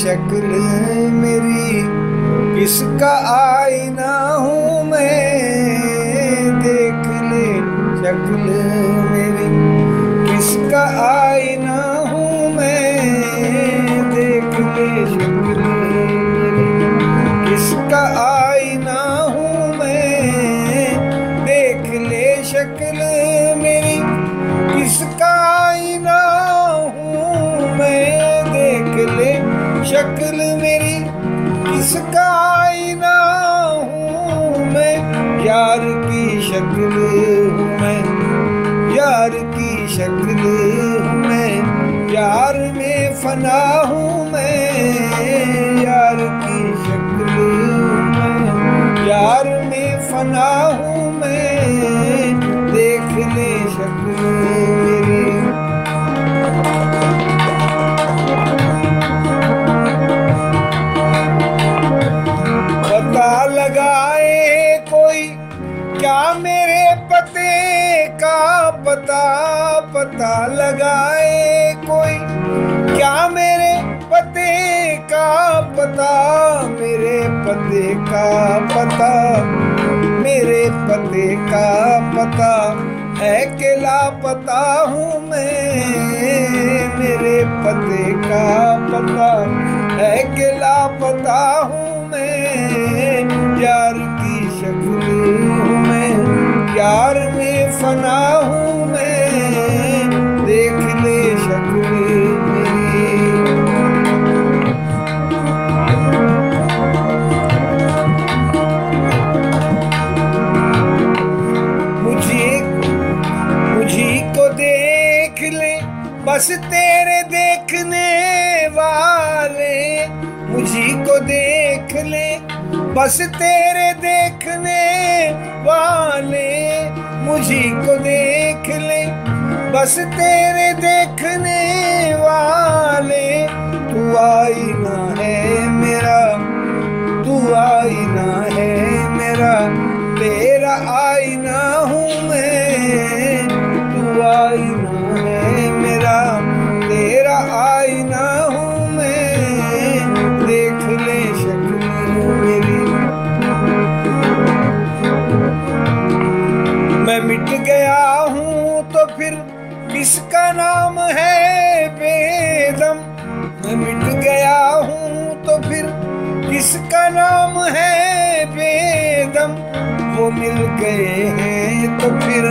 शक्ल है मेरी, किसका आईना हूँ मैं? देख ले, शक्ल है मेरी, किसका आईना हूँ मैं? देख ले, शक्ल किसका किसका आईना हूँ मैं यार की शक्ल हूँ मैं यार की शक्ल हूँ मैं यार में फना हूँ मैं। मेरे पते का पता पता लगाए कोई? क्या मेरे पते का पता, मेरे पते का पता, मेरे पते का पता है कि लापता हूँ मैं? मेरे पते का पता है कि लापता हूँ मैं? यार फना हूँ मैं, देख ले शक्ल। बस तेरे देखने वाले। मुझी को देख ले, बस तेरे देखने वाले। मुझी को देख ले बस तेरे देखने वाले तू आईना है मेरा। गया हूँ तो फिर किसका नाम है बेदम? मैं मिट गया हूँ तो फिर किसका नाम है बेदम? वो मिल गए हैं तो फिर